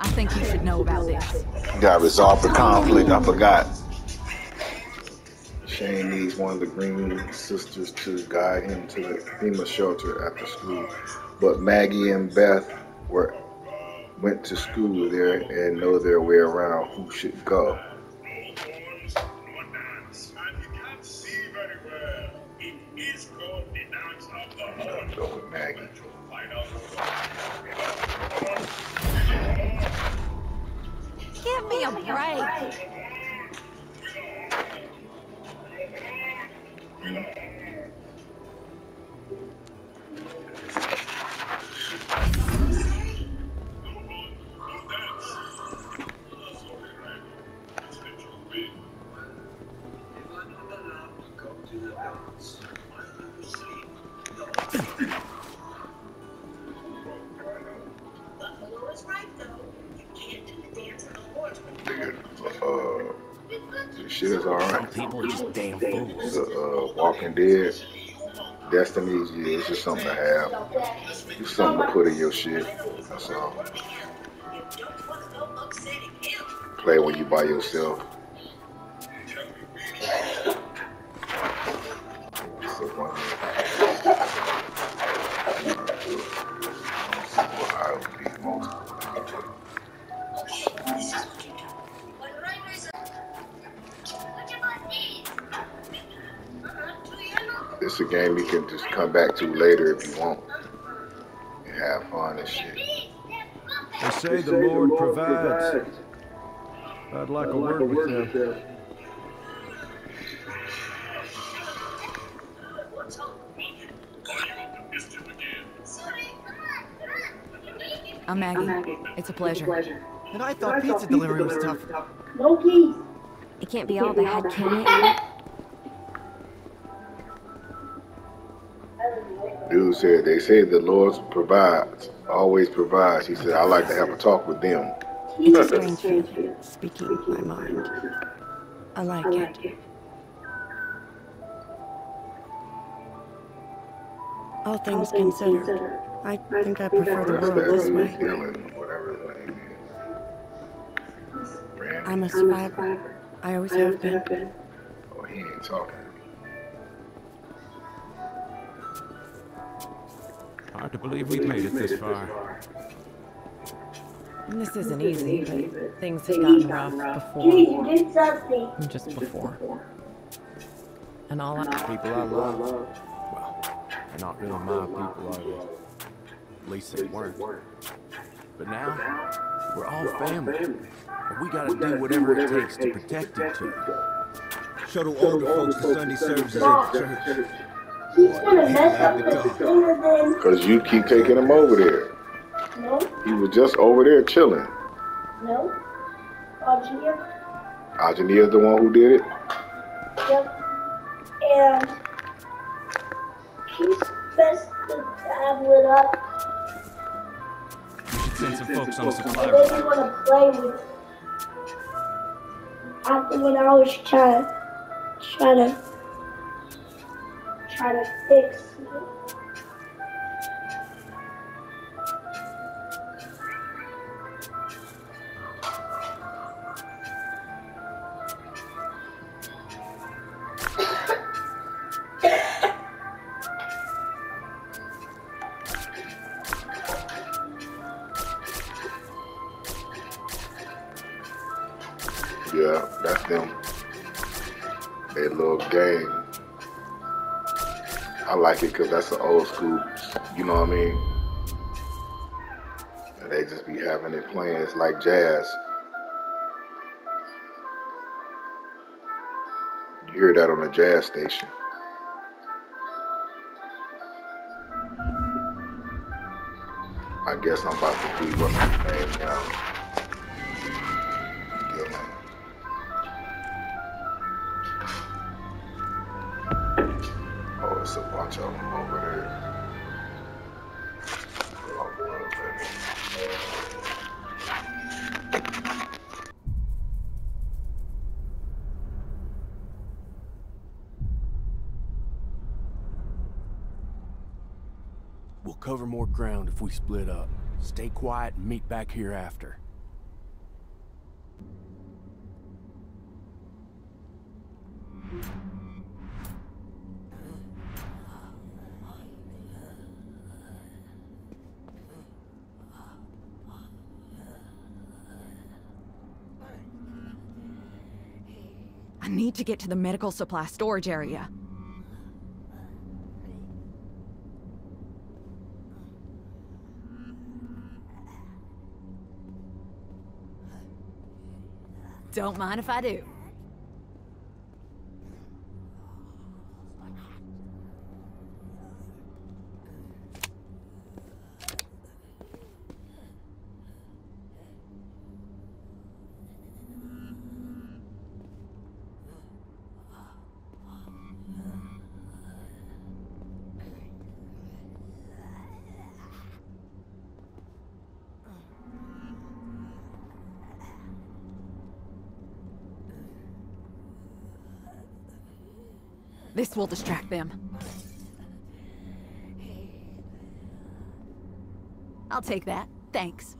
I think you should know about this. Gotta resolve the conflict. I forgot. Shane needs one of the Greene sisters to guide him to the FEMA shelter after school, but Maggie and Beth were went to school there and know their way around who should go. Just something to have. It's something to put in your shit. That's all. Play when you by yourself. It's a game you can just come back to later if you want. And have fun and shit. They say the Lord provides. I'd like a word with them. I'm Maggie. It's a pleasure. And I thought pizza delivery was tough. No keys. It can't be all bad, can it? Dude said they say the Lord provides, always provides. He said I like to have a talk with them. It's a strange feeling, speaking my mind. I like it. All things considered, I think I prefer the world this way. Whatever his name I'm a survivor. I always have been. Oh, he ain't talking. Hard to believe we've made it this far. This isn't easy, but things have gotten rough before. you did something. Just before. And all I. People I love, well, they're not really my people, are they? At least they weren't. But now, we're all family. And we gotta do whatever it takes to protect each other. Show the older folks the Sunday services at the church. He's gonna mess up the sooner than. Because you keep taking him over there. No, He was just over there chilling. no. Oh, Junior? Ajania's the one who did it. Yep. And he's best to tablet up. You should send some folks on a supply And run. then you want to play with. After when I was trying to, try to, try to fix. You know what I mean? And they just be having it playing. It's like jazz. You hear that on a jazz station. I guess I'm about to be what's his name now. If we split up. Stay quiet and meet back here after. I need to get to the medical supply storage area. Don't mind if I do. This will distract them. I'll take that. Thanks.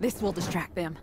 This will distract them.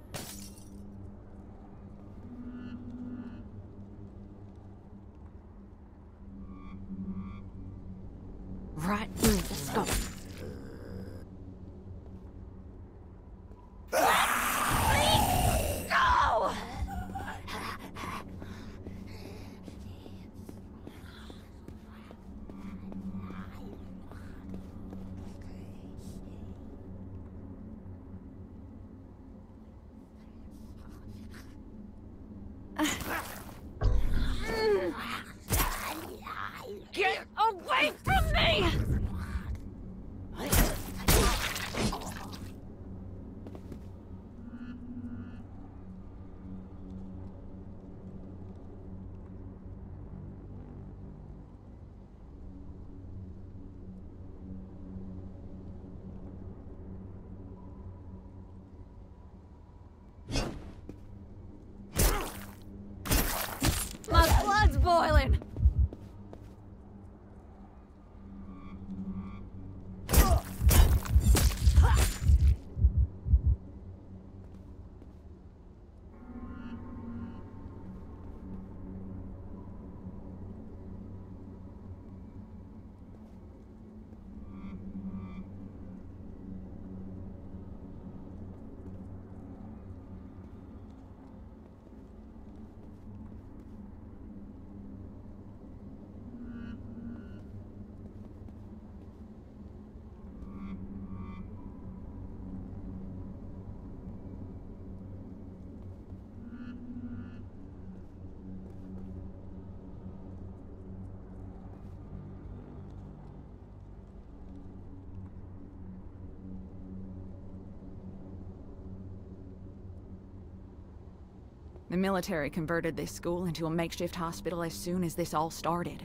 The military converted this school into a makeshift hospital as soon as this all started.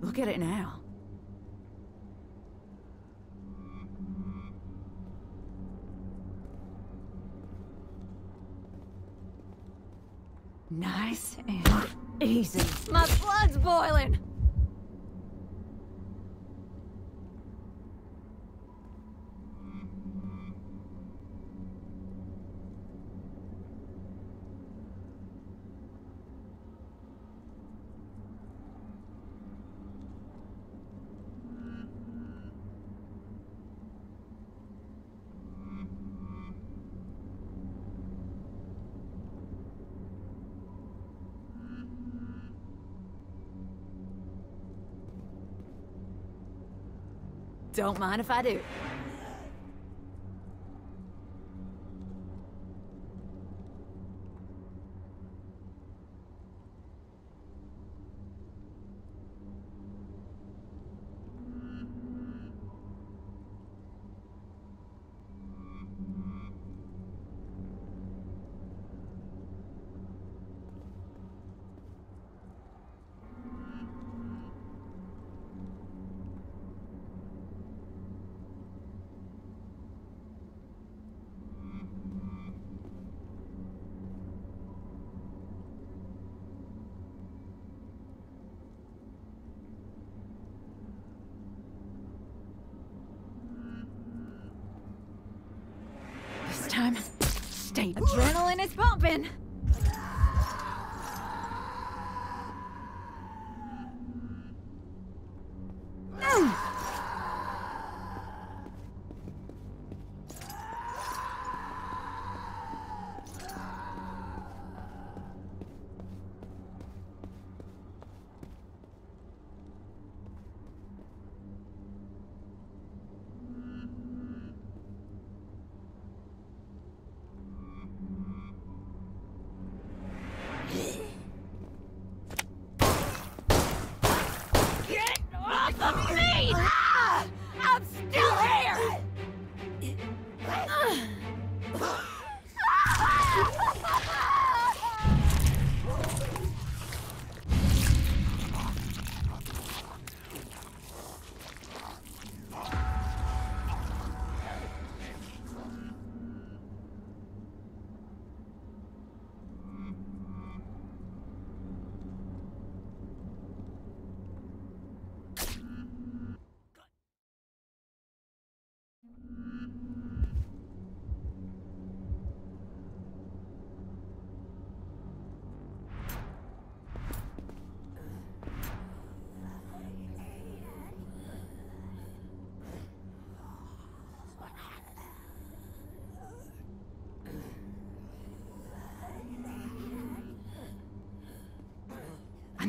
Look at it now. Don't mind if I do.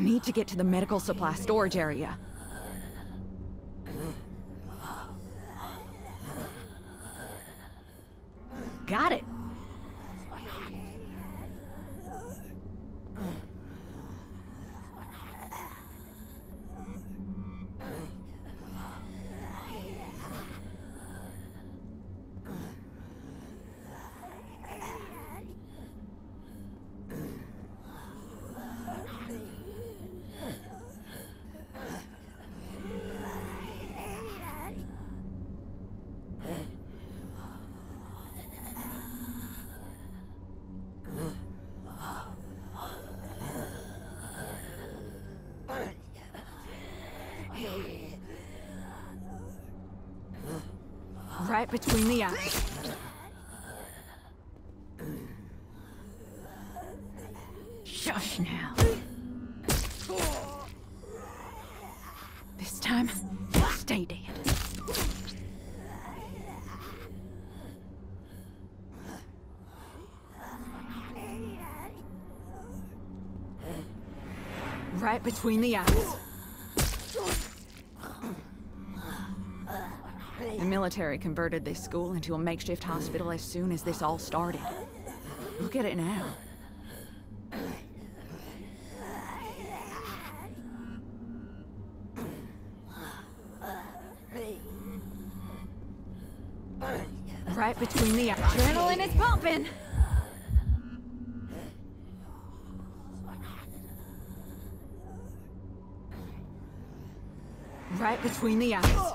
Need to get to the medical supply storage area. Between the eyes. Shush now. This time, stay dead. Right between the eyes. Military converted this school into a makeshift hospital as soon as this all started. Look at it now. Right between the. Adrenaline is pumping! Right between the eyes.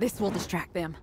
This will distract them.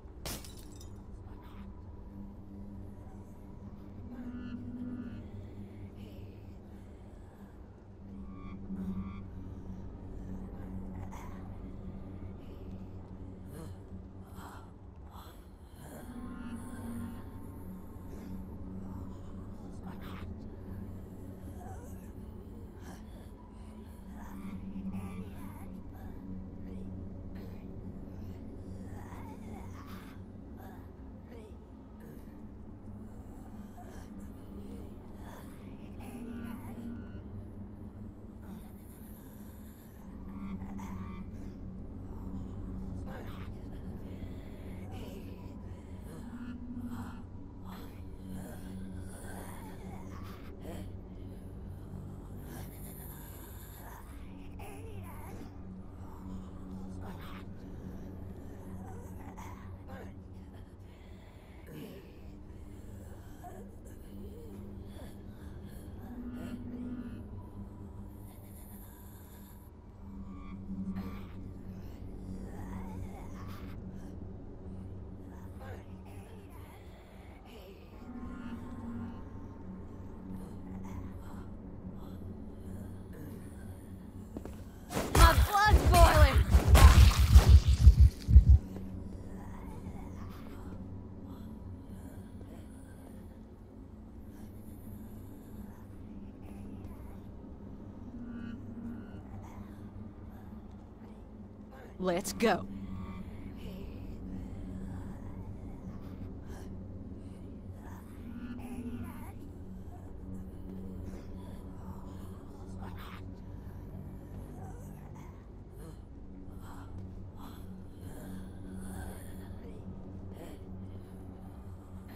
Let's go.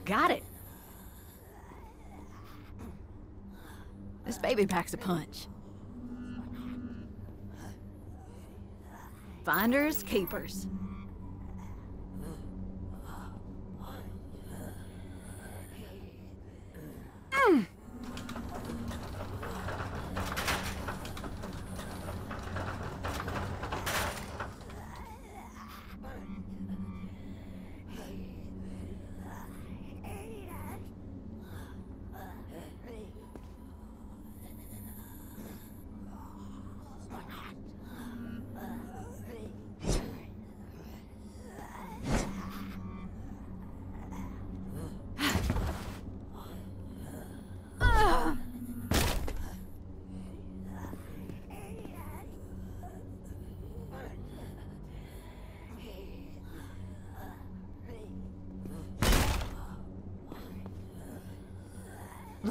Got it. This baby packs a punch. Finders, keepers.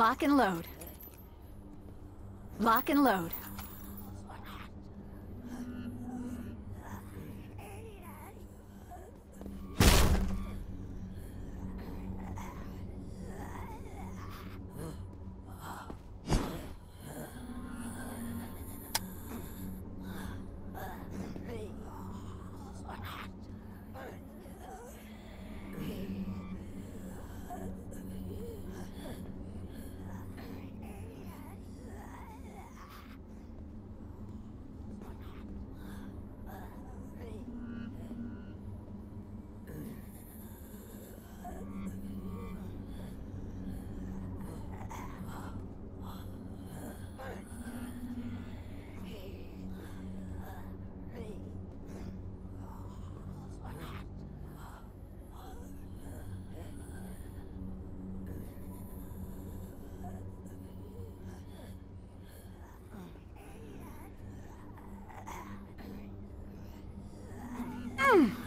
Lock and load. Lock and load. Adrenaline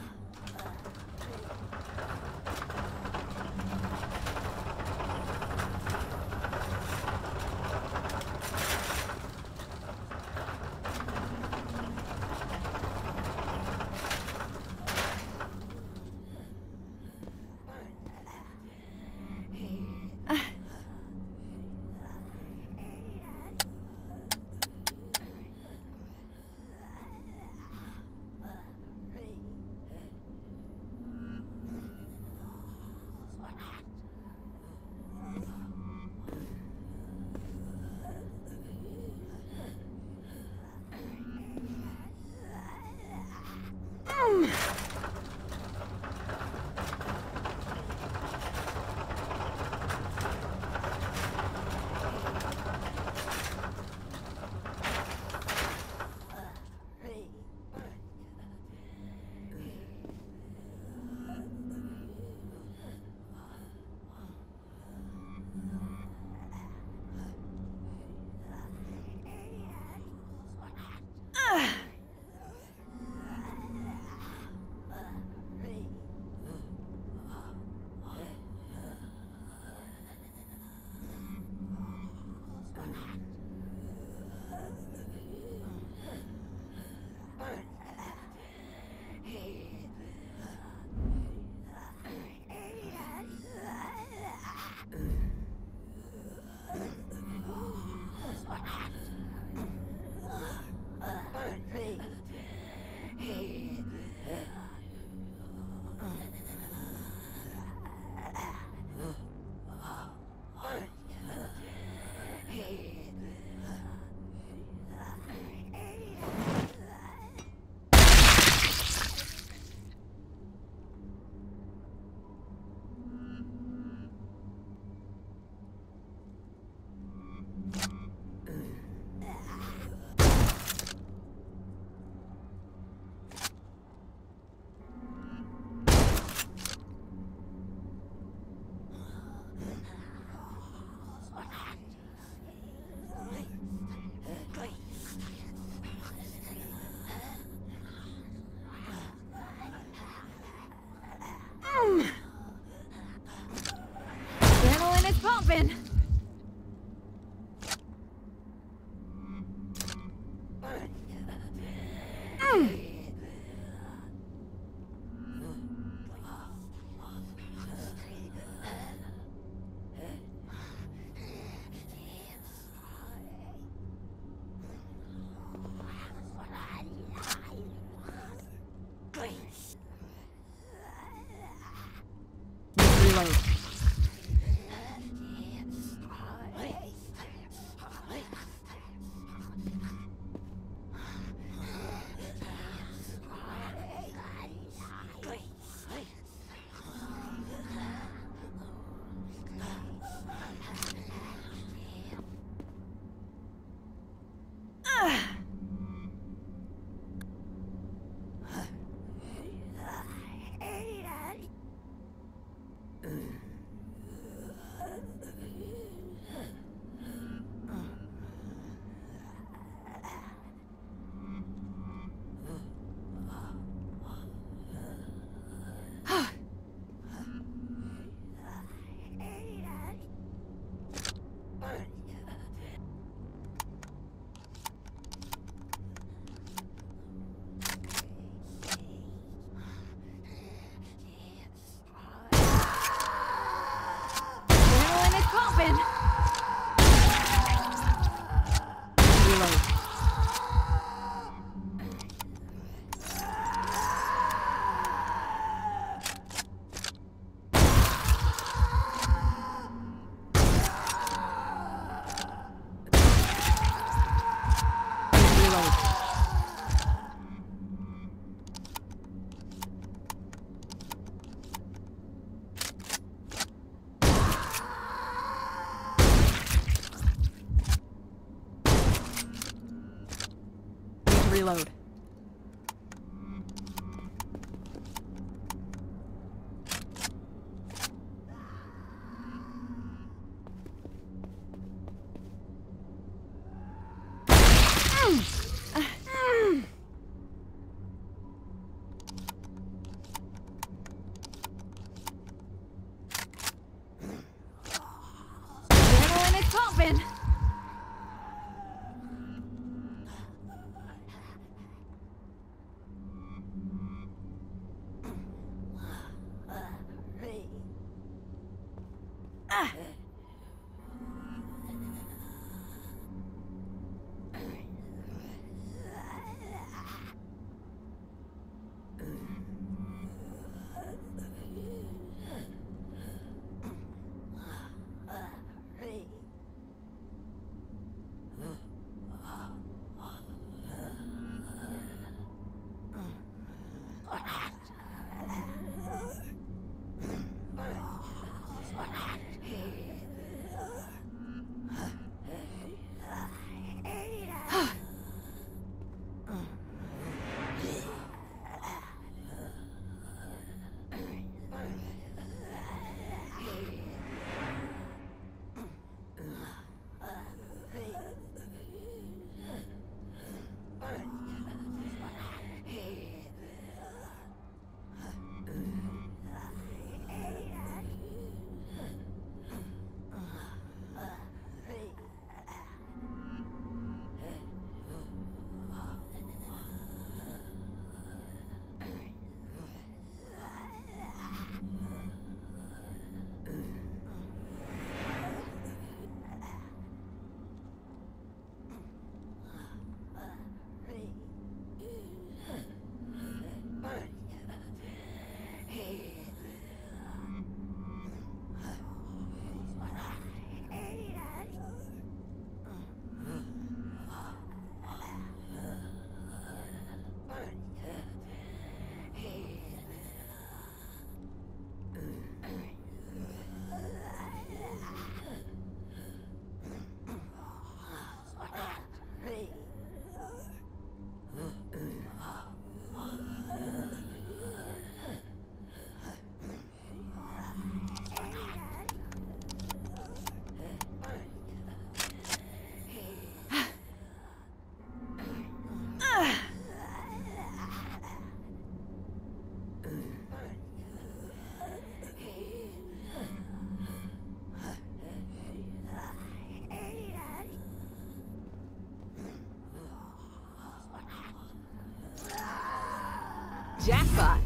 Jackpot!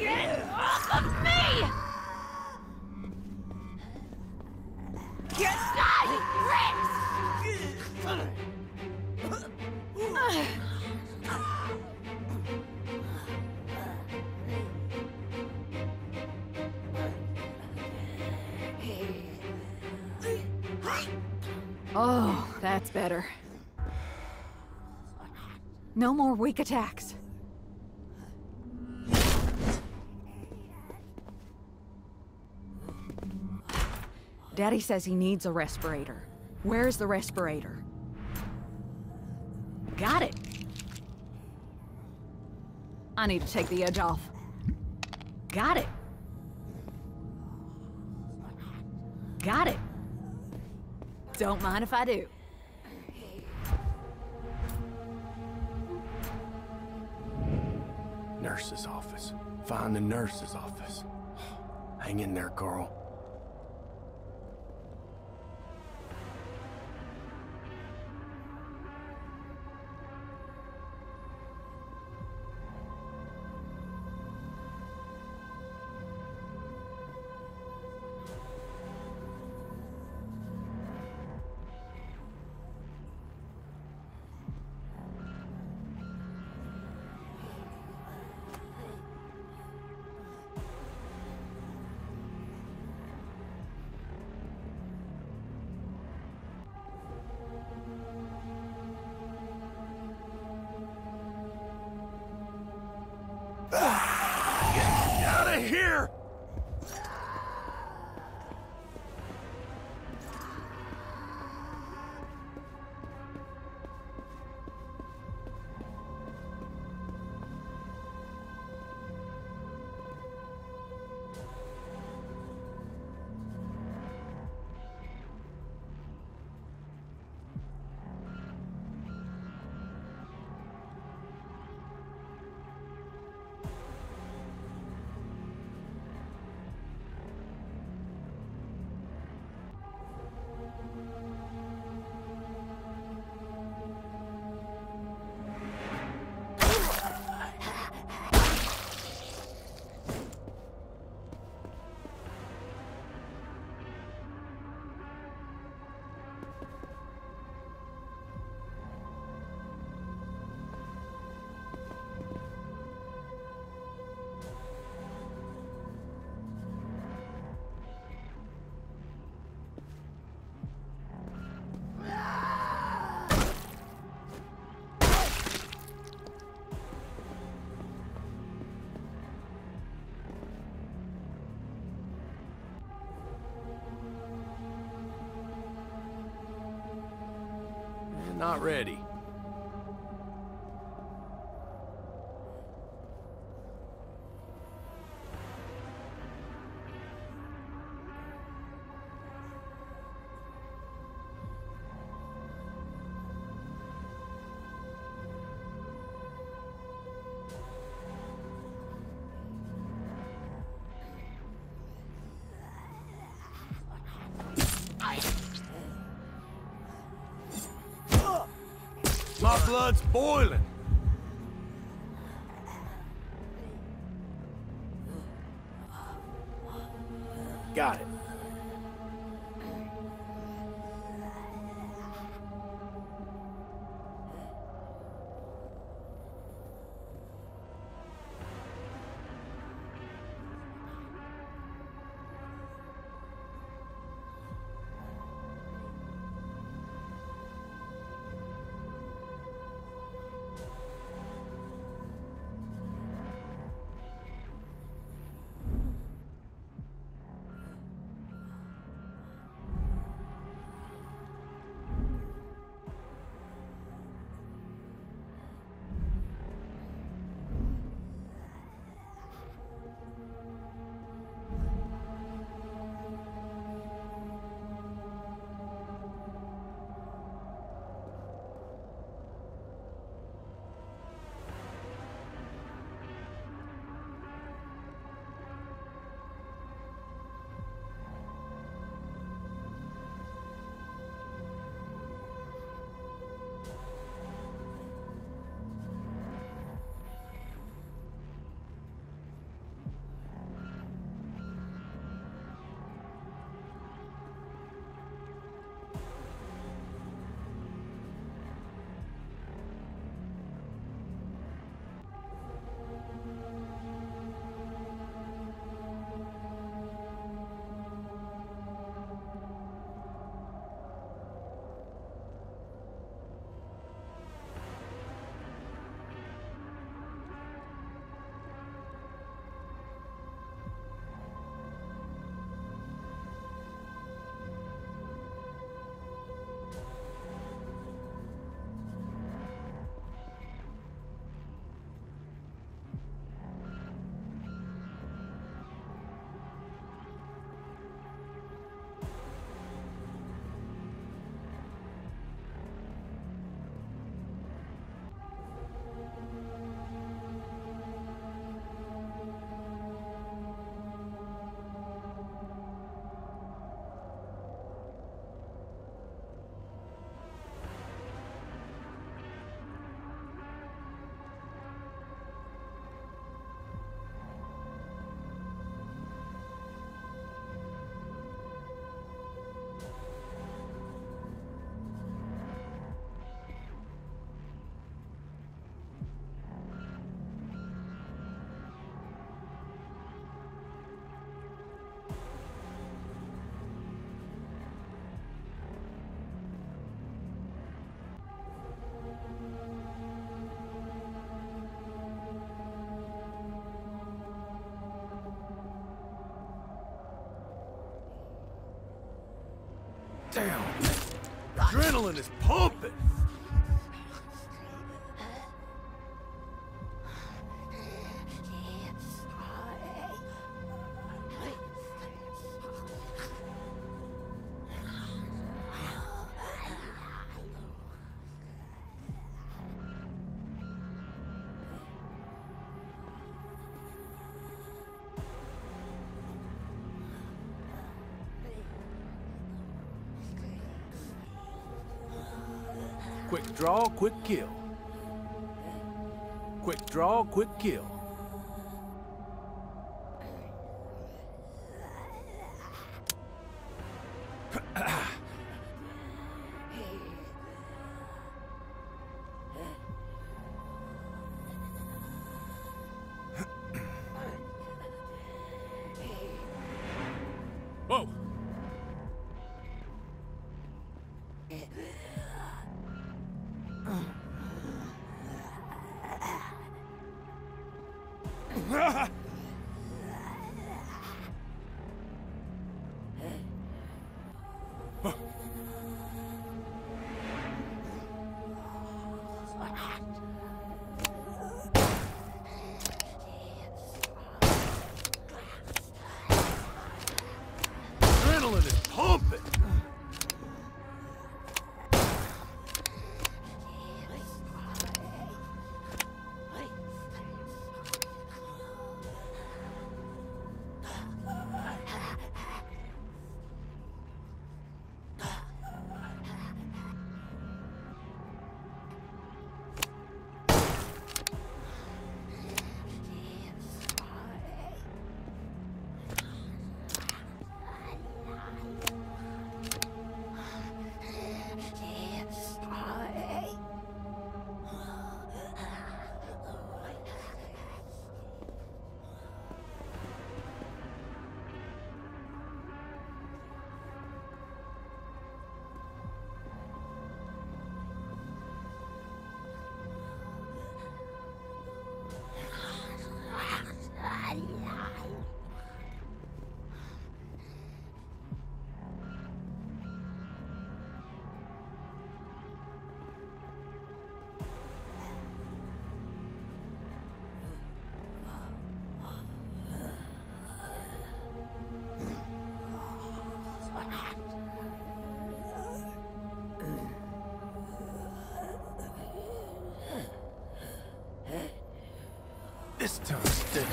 Get off of me! Get that, Rex! Oh, that's better. No more weak attacks. Daddy says he needs a respirator. Where's the respirator? Got it. I need to take the edge off. Got it. Got it. Don't mind if I do. Nurse's office. Find the nurse's office. Hang in there, Carl. Not ready. Blood's boiling. Damn. Adrenaline is draw, quick kill. Quick draw, quick kill.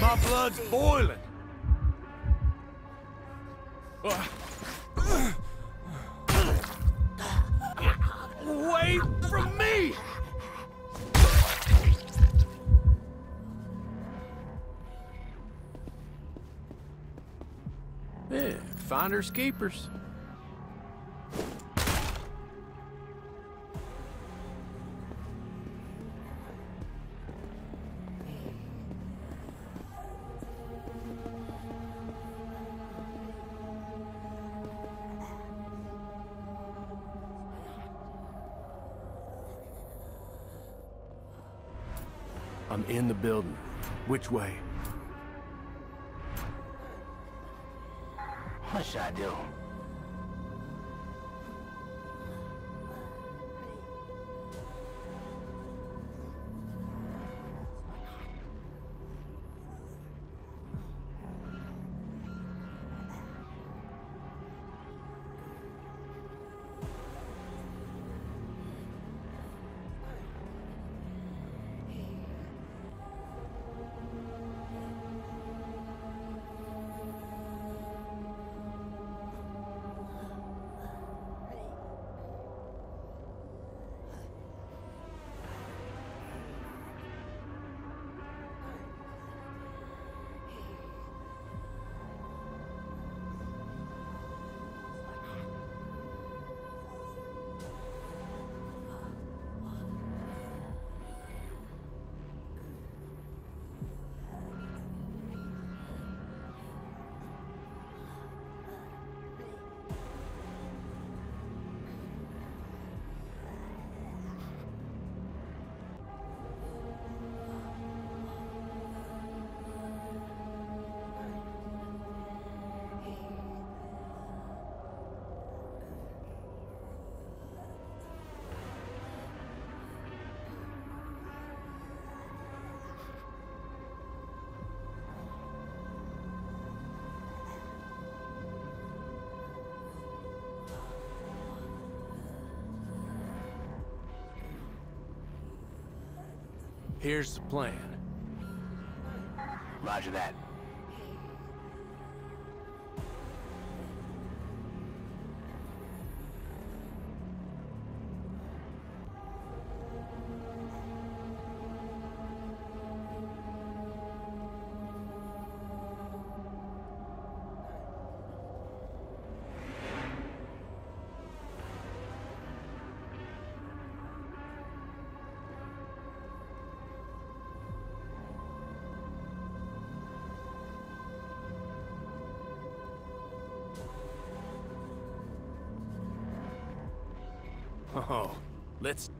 My blood's boiling. Away from me! Yeah, finders keepers. Building. Which way? What should I do? Here's the plan. Roger that.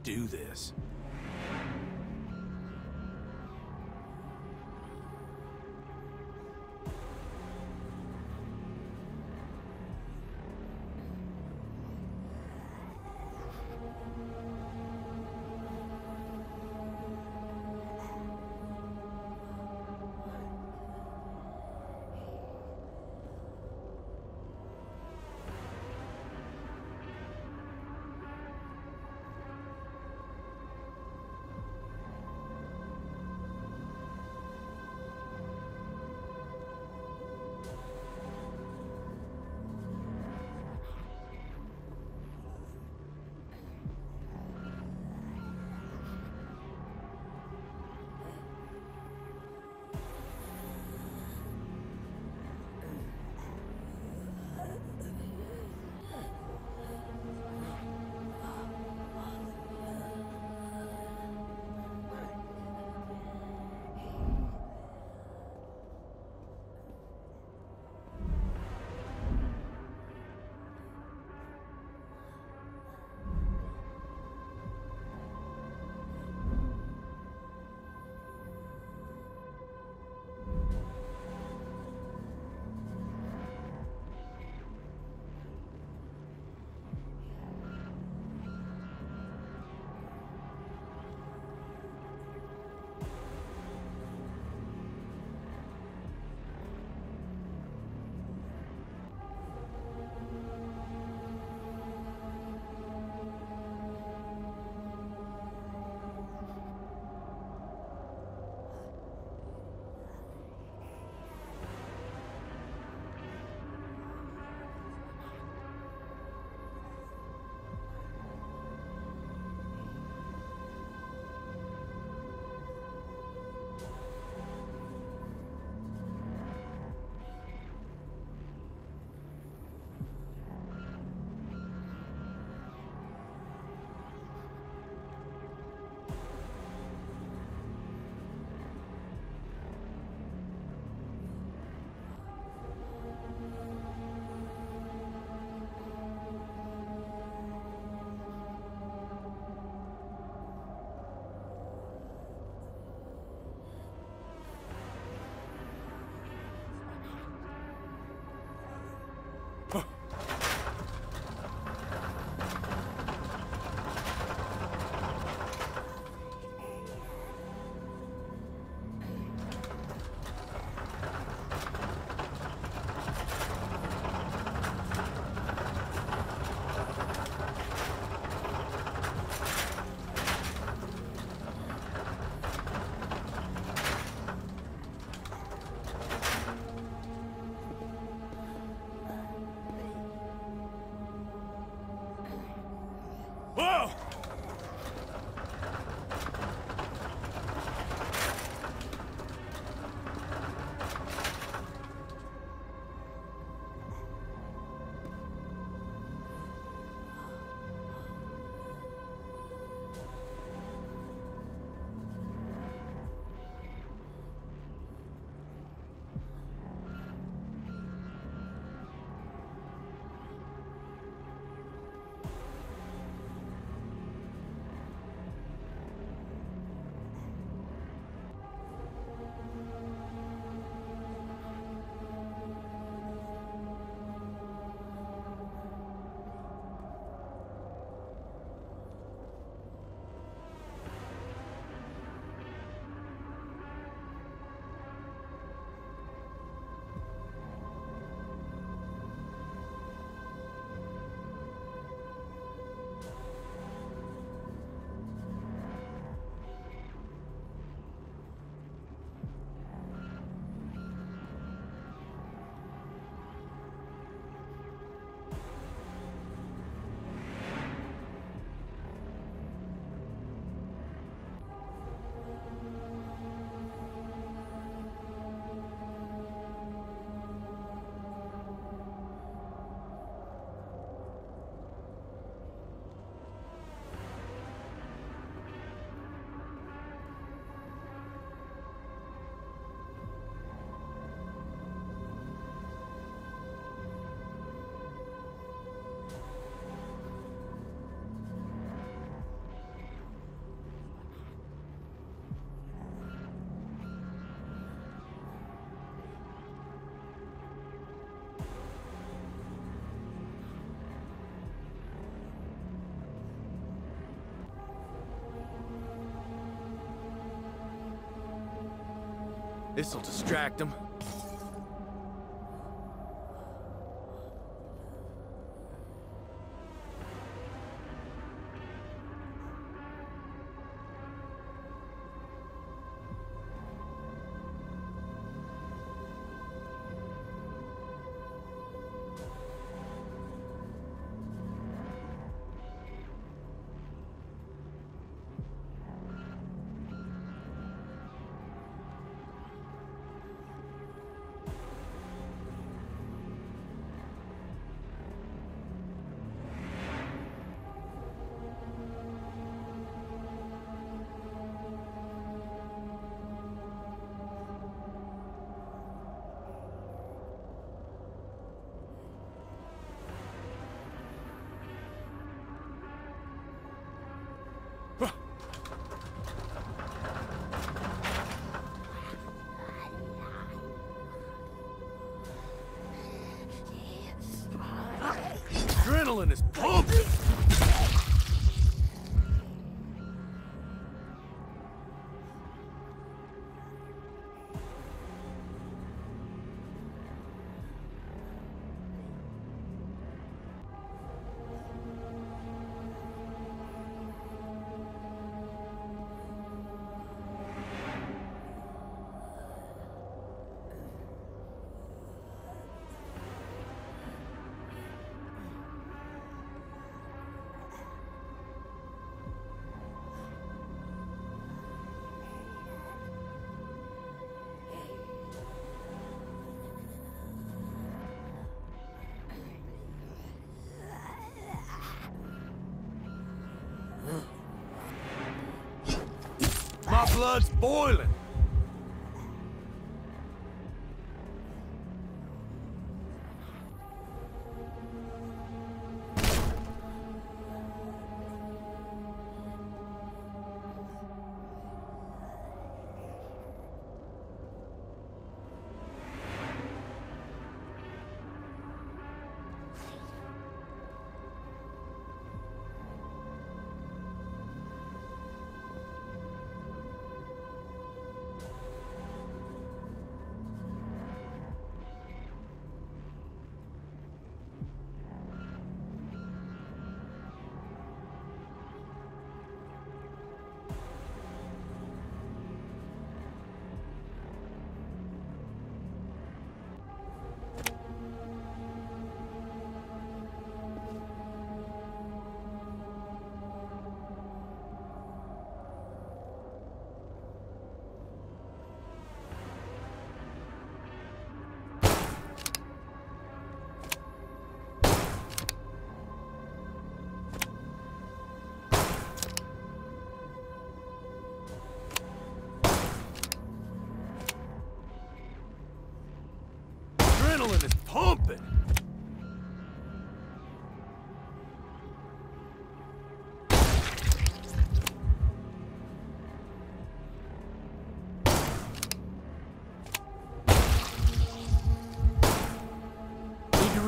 Do this. This'll distract them. Blood's boiling!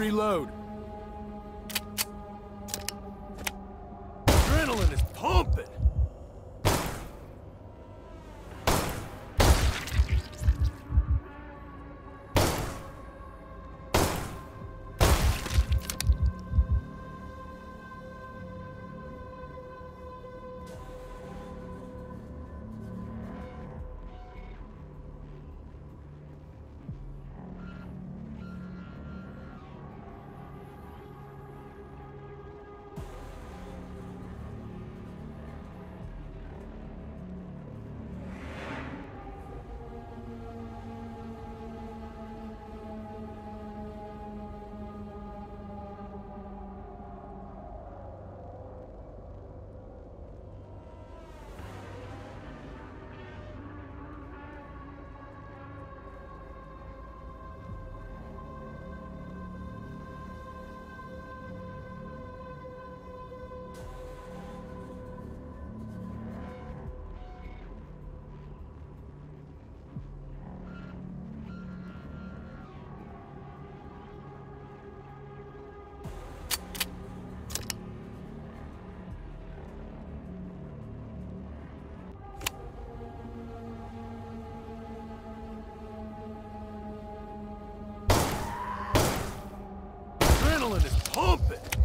Reload. Adrenaline is pumping.